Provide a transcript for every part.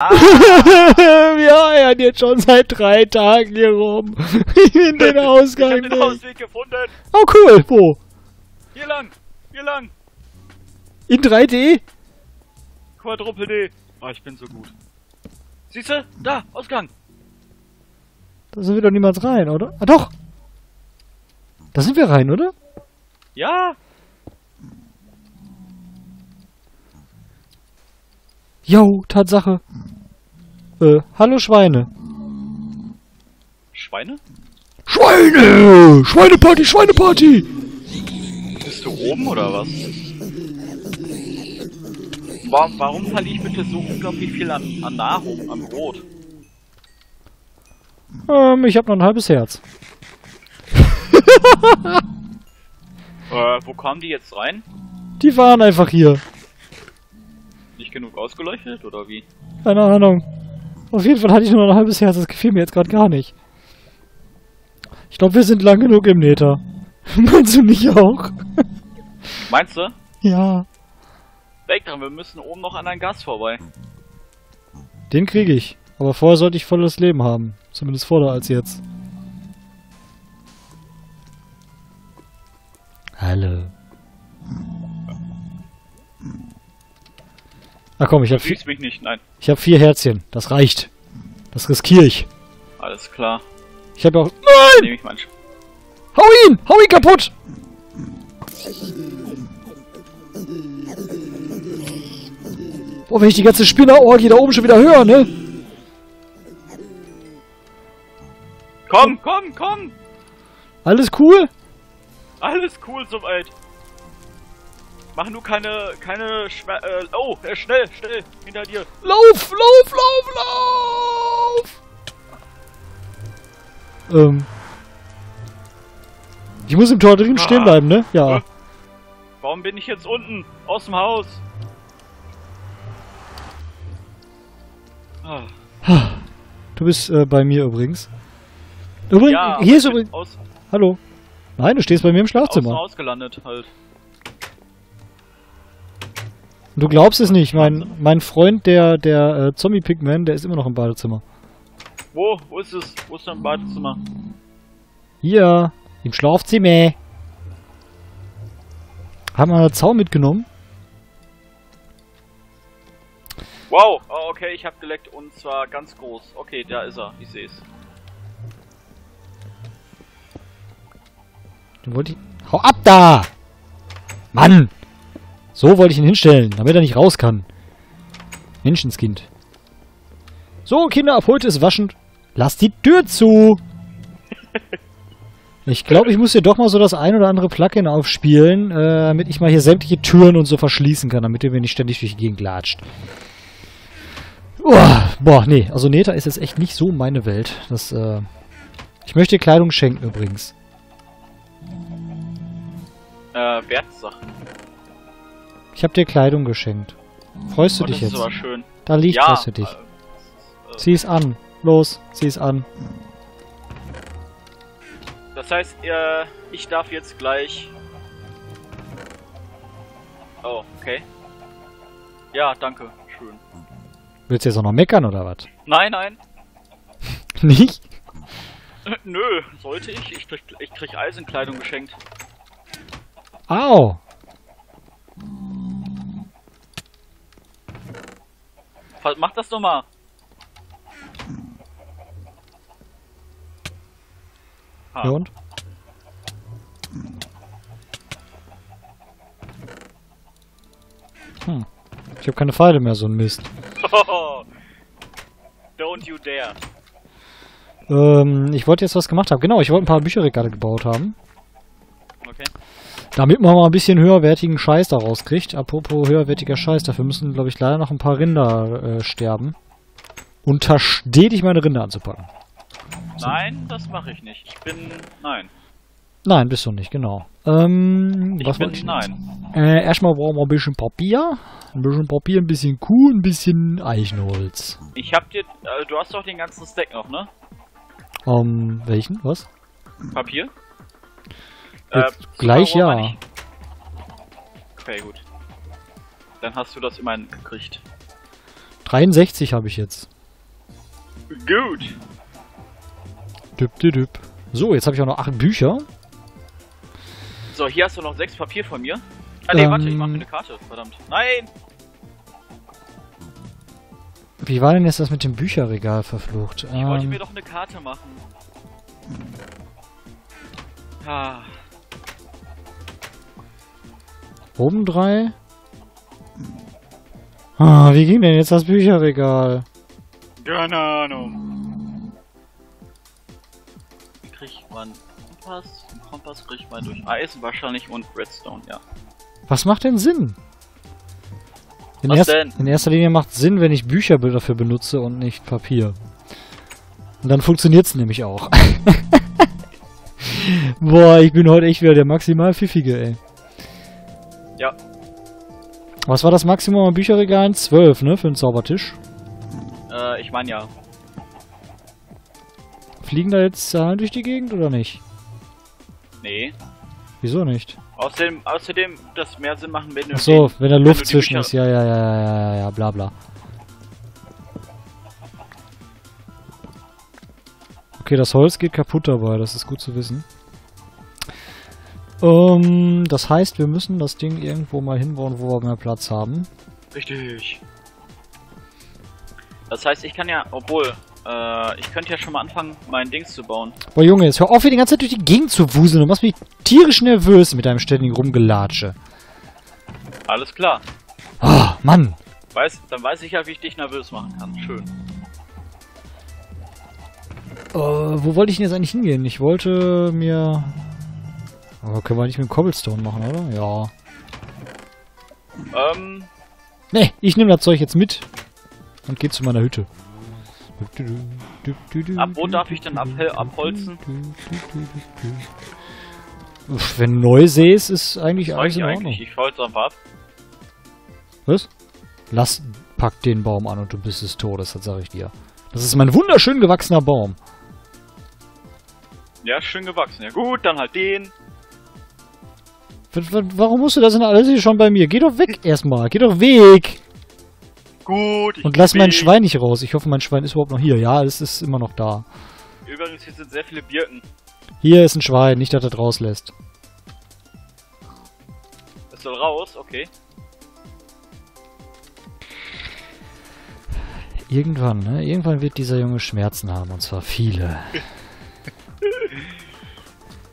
Wir eiern jetzt schon seit drei Tagen hier rum. In den Ich Ausgang. hab den nicht. Ausweg gefunden. Oh cool, wo? Hier lang. Hier lang. In 3D? Quadruple D. Oh, ich bin so gut. Siehst du? Da, Ausgang. Da sind wir doch niemals rein, oder? Ah doch! Da sind wir rein, oder? Ja. Jo, Tatsache. Äh, hallo Schweine. Schweine? Schweine! Schweineparty, Schweineparty! Bist du oben oder was? Warum, warum verliere ich bitte so unglaublich viel an, an Nahrung, an Brot? Ähm, ich hab noch ein halbes Herz. Äh, wo kamen die jetzt rein? Die waren einfach hier. Nicht genug ausgeleuchtet oder wie? Keine Ahnung. Auf jeden Fall hatte ich nur noch ein halbes Herz, das gefiel mir jetzt gerade gar nicht. Ich glaube, wir sind lang genug im Nether. Meinst du nicht auch? Meinst du? Ja. Denk dran, wir müssen oben noch an ein Gas vorbei. Den kriege ich. Aber vorher sollte ich volles Leben haben. Zumindest voller als jetzt. Hallo. Na komm, ich habe vier, mich nicht, nein. ich hab vier Herzchen. Das reicht. Das riskiere ich. Alles klar. Ich habe auch... Nein! Nehme ich mal ein Sch- Hau ihn! Hau ihn kaputt! Boah, wenn ich die ganze Spinnerorgie da oben schon wieder höre, ne? Komm, komm, komm! Alles cool? Alles cool soweit. Mach nur keine, keine Schwer äh, oh, äh, schnell, schnell, hinter dir. Lauf, lauf, lauf, lauf! Ähm. Ich muss im Tor drin stehen Ah. bleiben, ne? Ja. Warum bin ich jetzt unten? Aus dem Haus. Ah, Du bist äh, bei mir übrigens. Übrigens, ja, hier ist übrigens. Aus, Hallo. Nein, du stehst bei mir im aus Schlafzimmer. Haus gelandet halt. Und du glaubst es nicht, mein, mein Freund, der, der äh, Zombie Pigman, der ist immer noch im Badezimmer. Wo? Wo ist es? Wo ist dein Badezimmer? Hier, im Schlafzimmer. Haben wir einen Zaun mitgenommen? Wow, oh, okay, ich hab geleckt und zwar ganz groß. Okay, da ist er, ich seh's. Den wollte ich. Hau ab da! Mann! So wollte ich ihn hinstellen, damit er nicht raus kann. Menschenskind. So, Kinder, ab heute ist waschend. Lass die Tür zu! Ich glaube, ich muss hier doch mal so das ein oder andere Plugin aufspielen, äh, damit ich mal hier sämtliche Türen und so verschließen kann, damit ihr mir nicht ständig durch die Gegend latscht. Uah, boah, nee, also Neta ist jetzt echt nicht so meine Welt. Das, äh, ich möchte Kleidung schenken übrigens. Äh, Wertsachen. Ich habe dir Kleidung geschenkt. Freust du Oh, dich das jetzt? ist aber schön. Da liegt ja, was für dich. äh, ist, Zieh es an. Los, zieh es an. äh, das heißt, äh, ich darf jetzt gleich... Oh, okay. Ja, danke. Schön. Willst du jetzt auch noch meckern oder was? Nein, nein. Nicht? Äh, Nö, sollte ich? Ich krieg, ich krieg Eisenkleidung geschenkt. Au! Mach das doch mal. Ha. Ja und? Hm. Ich habe keine Pfeile mehr, so ein Mist. Don't you dare. Ähm, ich wollte jetzt was gemacht haben. Genau, ich wollte ein paar Bücherregale gebaut haben. Okay. Damit man mal ein bisschen höherwertigen Scheiß daraus kriegt. Apropos höherwertiger Scheiß, dafür müssen, glaube ich, leider noch ein paar Rinder äh, sterben. Untersteh dich, meine Rinder anzupacken. Nein, das mache ich nicht. Ich bin. Nein. Nein, bist du nicht, genau. Ähm, Ich was bin. ich? Nein. Äh, erstmal brauchen wir ein bisschen Papier. Ein bisschen Papier, ein bisschen Kuh, ein bisschen Eichenholz. Ich hab dir. Äh, du hast doch den ganzen Stack noch, ne? Ähm, welchen? Was? Papier? Jetzt Zuckerrohr gleich ja. Okay, gut. Dann hast du das immerhin gekriegt. 63 habe ich jetzt. Gut. Düpp, düpp, düpp. So, jetzt habe ich auch noch acht Bücher. So, hier hast du noch sechs Papier von mir. Ah, nee, warte, ich Ähm. mache mir eine Karte. Verdammt. Nein! Wie war denn jetzt das mit dem Bücherregal verflucht? Ich wollte Ähm, mir doch eine Karte machen. Ah, oben drei. Ah, wie ging denn jetzt das Bücherregal? keine Ahnung. Wie kriegt man Kompass? Den Kompass kriegt man durch Eisen wahrscheinlich und Redstone, ja. Was macht denn Sinn? In, Was erst, denn? in erster Linie macht Sinn, wenn ich Bücher dafür benutze und nicht Papier. Und dann funktioniert's nämlich auch. Boah, ich bin heute echt wieder der maximal pfiffige, ey. Ja. Was war das Maximum an Bücherregalen? 12, ne? Für einen Zaubertisch. Äh, ich meine ja. Fliegen da jetzt Zahlen durch die Gegend oder nicht? Nee. Wieso nicht? Außerdem, außerdem, das mehr Sinn machen, wenn du Ach so, den- wenn da wenn Luft die zwischen Bücher- ist. Ja, ja, ja, ja, ja, ja, ja, bla bla. Okay, das Holz geht kaputt dabei, das ist gut zu wissen. Ähm, das heißt, wir müssen das Ding irgendwo mal hinbauen, wo wir mehr Platz haben. Richtig. Das heißt, ich kann ja, obwohl, äh, ich könnte ja schon mal anfangen, mein Dings zu bauen. Boah, Junge, jetzt hör auf, hier die ganze Zeit durch die Gegend zu wuseln. Du machst mich tierisch nervös mit deinem ständigen Rumgelatsche. Alles klar. Ah, Mann. Weiß, dann weiß ich ja, wie ich dich nervös machen kann. Schön. Äh, wo wollte ich denn jetzt eigentlich hingehen? Ich wollte mir... Aber können wir nicht mit dem Cobblestone machen, oder? Ja. Ähm, Ne, ich nehme das Zeug jetzt mit und gehe zu meiner Hütte. Ab wo darf ich denn abhel- abholzen? Uff, Wenn neu säst, ist eigentlich alles ich in Ordnung. eigentlich? Ich wollte einfach ab. Was? Lass, pack den Baum an und du bist des Todes, das sage ich dir. Das ist mein wunderschön gewachsener Baum. Ja, schön gewachsen. Ja gut, dann halt den. Warum musst du das denn alles hier schon bei mir? Geh doch weg erstmal, geh doch weg! Gut, ich Und lass mein. Schwein nicht raus. Ich hoffe, mein Schwein ist überhaupt noch hier. Ja, es ist immer noch da. Übrigens, hier sind sehr viele Birken. Hier ist ein Schwein, nicht, dass er das rauslässt. Es soll raus, okay. Irgendwann, ne? Irgendwann wird dieser Junge Schmerzen haben, und zwar viele.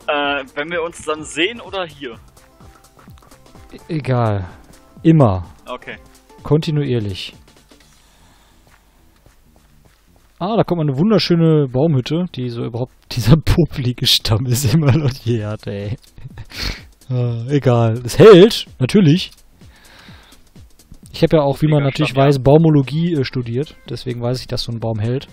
Äh, wenn wir uns dann sehen oder hier? Egal. Immer. Okay. Kontinuierlich. Ah, da kommt eine wunderschöne Baumhütte, die so überhaupt dieser popelige Stamm ist immer noch je hat, ey. äh, egal. Es hält, natürlich. Ich habe ja auch, wie man natürlich weiß, Baumologie äh, studiert. Deswegen weiß ich, dass so ein Baum hält.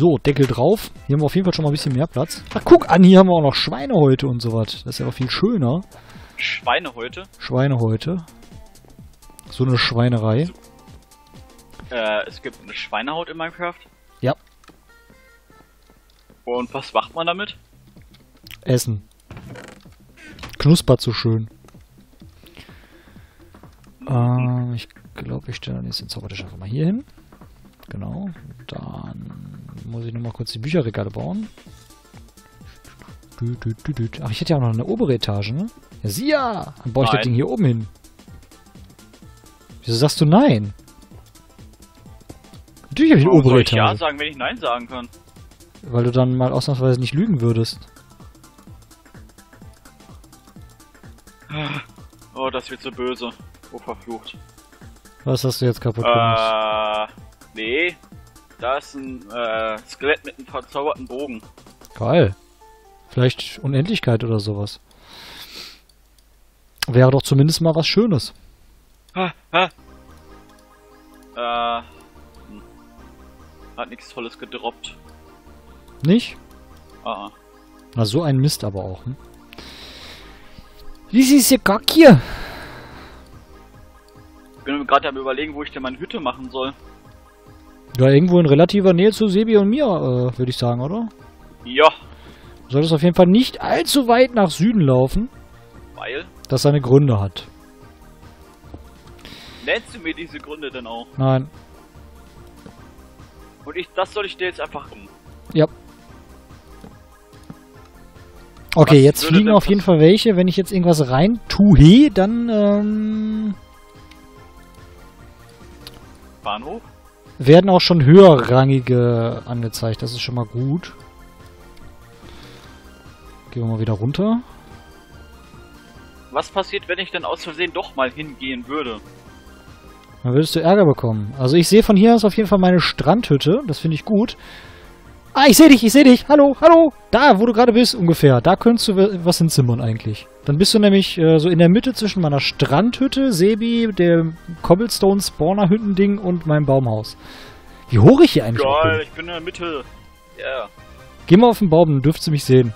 So, Deckel drauf. Hier haben wir auf jeden Fall schon mal ein bisschen mehr Platz. Ach, guck an, hier haben wir auch noch Schweinehäute und so was. Das ist ja auch viel schöner. Schweine heute. Schweinehäute. So eine Schweinerei. Äh, es gibt eine Schweinehaut in Minecraft. Ja. Und was macht man damit? Essen. Knuspert so schön. Ähm, ich glaube, ich stelle dann jetzt den Zaubertisch einfach mal hier hin. Genau. Dann muss ich nur mal kurz die Bücherregale bauen. Ach, ich hätte ja auch noch eine obere Etage, ne? Ja, sieh ja! Dann baue ich das Nein. Ding hier oben hin. Wieso sagst du nein? Natürlich habe ich eine obere soll ich ja Etage. sagen, wenn ich Nein sagen kann? Weil du dann mal ausnahmsweise nicht lügen würdest. Oh, das wird so böse. Oh, verflucht. Was hast du jetzt kaputt gemacht? Äh, nee. Da ist ein äh, Skelett mit einem verzauberten Bogen. Geil. Vielleicht Unendlichkeit oder sowas. Wäre doch zumindest mal was Schönes. Ha, ha. Äh, hm. hat nichts Tolles gedroppt. Nicht? Ah, ah. Na, so ein Mist aber auch. Hm? Wie ist hier Gack hier? Ich bin gerade am überlegen, wo ich denn meine Hütte machen soll. Ja, irgendwo in relativer Nähe zu Sebi und mir, äh, würde ich sagen, oder? Ja, Du solltest auf jeden Fall nicht allzu weit nach Süden laufen, weil. das seine Gründe hat. Nennst du mir diese Gründe denn auch? Nein. Und ich, das soll ich dir jetzt einfach um. Ja. Okay, Was jetzt fliegen auf jeden Fall welche. Wenn ich jetzt irgendwas rein tue, dann ähm, Bahnhof? Werden auch schon höherrangige angezeigt. Das ist schon mal gut. Gehen wir mal wieder runter. Was passiert, wenn ich dann aus Versehen doch mal hingehen würde? Dann würdest du Ärger bekommen. Also ich sehe von hier aus auf jeden Fall meine Strandhütte. Das finde ich gut. Ah, ich sehe dich, ich sehe dich. Hallo, hallo. Da, wo du gerade bist ungefähr. Da könntest du wa- was hinzimmern eigentlich. Dann bist du nämlich äh, so in der Mitte zwischen meiner Strandhütte, Sebi, dem Cobblestone Spawner Hüttending und meinem Baumhaus. Wie hoch ich hier eigentlich Geil, bin. ich bin in der Mitte. Ja. Geh mal auf den Baum, dann dürftest du mich sehen.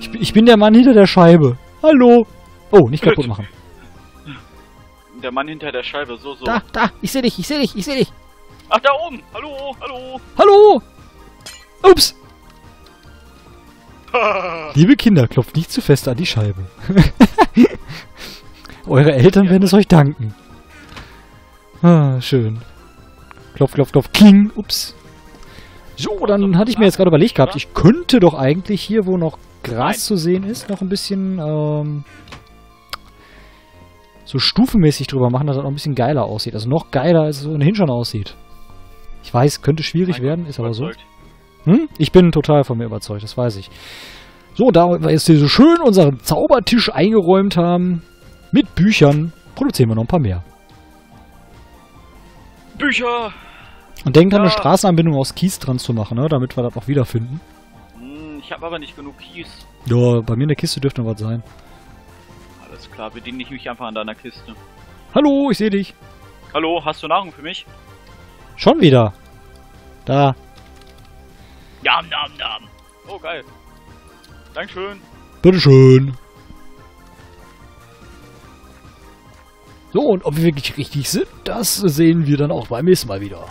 Ich, bin- ich bin der Mann hinter der Scheibe. Hallo. Oh, nicht kaputt machen. Der Mann hinter der Scheibe, so, so. Da, da, ich sehe dich, ich sehe dich, ich sehe dich. Ach, da oben! Hallo, hallo! Hallo. Ups. Liebe Kinder, klopft nicht zu fest an die Scheibe. Eure Eltern werden es euch danken. Ah, schön. Klopf, klopf, klopf, kling. Ups. So, dann hatte ich mir jetzt gerade überlegt gehabt, ich könnte doch eigentlich hier, wo noch Gras Nein. zu sehen ist, noch ein bisschen ähm, so stufenmäßig drüber machen, dass das noch ein bisschen geiler aussieht. Also noch geiler, als es ohnehin schon aussieht. Ich weiß, könnte schwierig werden, ist aber so. Hm? Ich bin total von mir überzeugt, das weiß ich. So, da wir jetzt hier so schön unseren Zaubertisch eingeräumt haben, mit Büchern, produzieren wir noch ein paar mehr. Bücher! Und denkt dran, eine Ja. Straßenanbindung aus Kies dran zu machen, ne, damit wir das auch wiederfinden. Hm, ich habe aber nicht genug Kies. Ja, bei mir in der Kiste dürfte noch was sein. Alles klar, bediene ich mich einfach an deiner Kiste. Hallo, ich sehe dich. Hallo, hast du Nahrung für mich? Schon wieder. Da. Nam, nam, nam. Oh, geil. Dankeschön. Bitteschön. So, und ob wir wirklich richtig sind, das sehen wir dann auch beim nächsten Mal wieder.